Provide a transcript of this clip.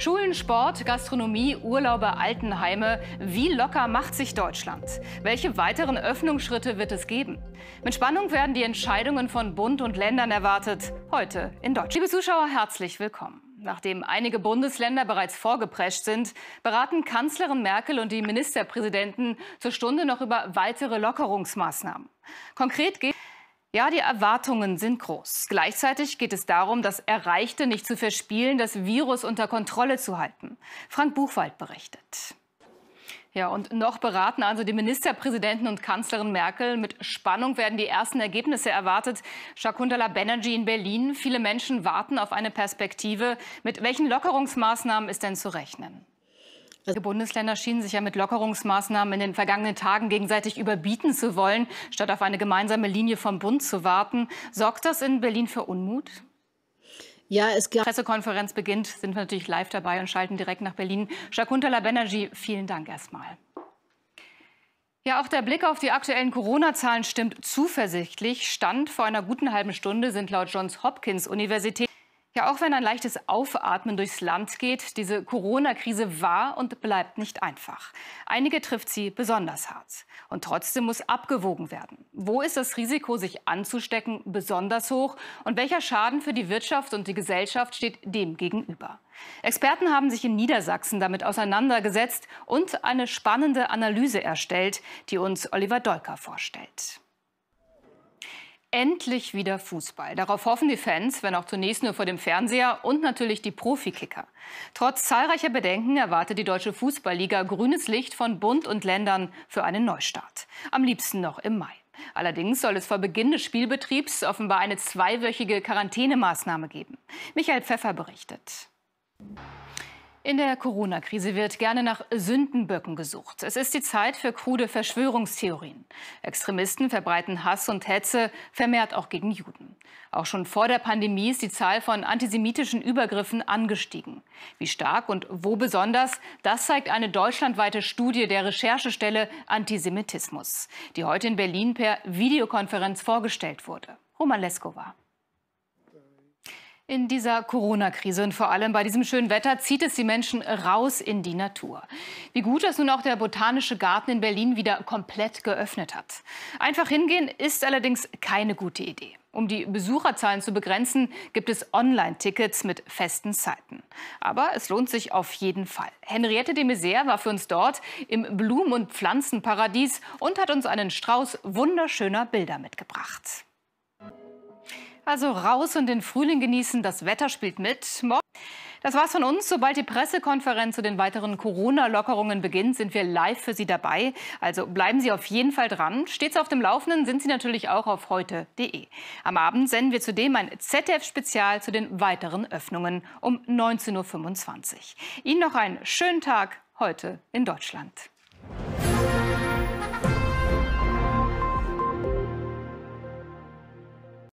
Schulen, Sport, Gastronomie, Urlaube, Altenheime. Wie locker macht sich Deutschland? Welche weiteren Öffnungsschritte wird es geben? Mit Spannung werden die Entscheidungen von Bund und Ländern erwartet. Heute in Deutschland. Liebe Zuschauer, herzlich willkommen. Nachdem einige Bundesländer bereits vorgeprescht sind, beraten Kanzlerin Merkel und die Ministerpräsidenten zur Stunde noch über weitere Lockerungsmaßnahmen. Konkret geht ja, die Erwartungen sind groß. Gleichzeitig geht es darum, das Erreichte nicht zu verspielen, das Virus unter Kontrolle zu halten. Frank Buchwald berichtet. Ja, und noch beraten also die Ministerpräsidenten und Kanzlerin Merkel. Mit Spannung werden die ersten Ergebnisse erwartet. Shakuntala Banerjee in Berlin. Viele Menschen warten auf eine Perspektive. Mit welchen Lockerungsmaßnahmen ist denn zu rechnen? Die Bundesländer schienen sich ja mit Lockerungsmaßnahmen in den vergangenen Tagen gegenseitig überbieten zu wollen, statt auf eine gemeinsame Linie vom Bund zu warten. Sorgt das in Berlin für Unmut? Ja, es gab. Pressekonferenz beginnt, sind wir natürlich live dabei und schalten direkt nach Berlin. Shakuntala Banerjee, vielen Dank erstmal. Ja, auch der Blick auf die aktuellen Corona-Zahlen stimmt zuversichtlich. Stand vor einer guten halben Stunde sind laut Johns Hopkins Universität ja, auch wenn ein leichtes Aufatmen durchs Land geht, diese Corona-Krise war und bleibt nicht einfach. Einige trifft sie besonders hart. Und trotzdem muss abgewogen werden. Wo ist das Risiko, sich anzustecken, besonders hoch? Und welcher Schaden für die Wirtschaft und die Gesellschaft steht dem gegenüber? Experten haben sich in Niedersachsen damit auseinandergesetzt und eine spannende Analyse erstellt, die uns Oliver Dolker vorstellt. Endlich wieder Fußball. Darauf hoffen die Fans, wenn auch zunächst nur vor dem Fernseher und natürlich die Profikicker. Trotz zahlreicher Bedenken erwartet die Deutsche Fußballliga grünes Licht von Bund und Ländern für einen Neustart. Am liebsten noch im Mai. Allerdings soll es vor Beginn des Spielbetriebs offenbar eine zweiwöchige Quarantänemaßnahme geben. Michael Pfeffer berichtet. In der Corona-Krise wird gerne nach Sündenböcken gesucht. Es ist die Zeit für krude Verschwörungstheorien. Extremisten verbreiten Hass und Hetze, vermehrt auch gegen Juden. Auch schon vor der Pandemie ist die Zahl von antisemitischen Übergriffen angestiegen. Wie stark und wo besonders, das zeigt eine deutschlandweite Studie der Recherchestelle Antisemitismus, die heute in Berlin per Videokonferenz vorgestellt wurde. Roman Leskova. In dieser Corona-Krise und vor allem bei diesem schönen Wetter zieht es die Menschen raus in die Natur. Wie gut, dass nun auch der Botanische Garten in Berlin wieder komplett geöffnet hat. Einfach hingehen ist allerdings keine gute Idee. Um die Besucherzahlen zu begrenzen, gibt es Online-Tickets mit festen Zeiten. Aber es lohnt sich auf jeden Fall. Henriette de Maizière war für uns dort im Blumen- und Pflanzenparadies und hat uns einen Strauß wunderschöner Bilder mitgebracht. Also raus und den Frühling genießen. Das Wetter spielt mit. Das war's von uns. Sobald die Pressekonferenz zu den weiteren Corona-Lockerungen beginnt, sind wir live für Sie dabei. Also bleiben Sie auf jeden Fall dran. Stets auf dem Laufenden sind Sie natürlich auch auf heute.de. Am Abend senden wir zudem ein ZDF-Spezial zu den weiteren Öffnungen um 19.25 Uhr. Ihnen noch einen schönen Tag heute in Deutschland.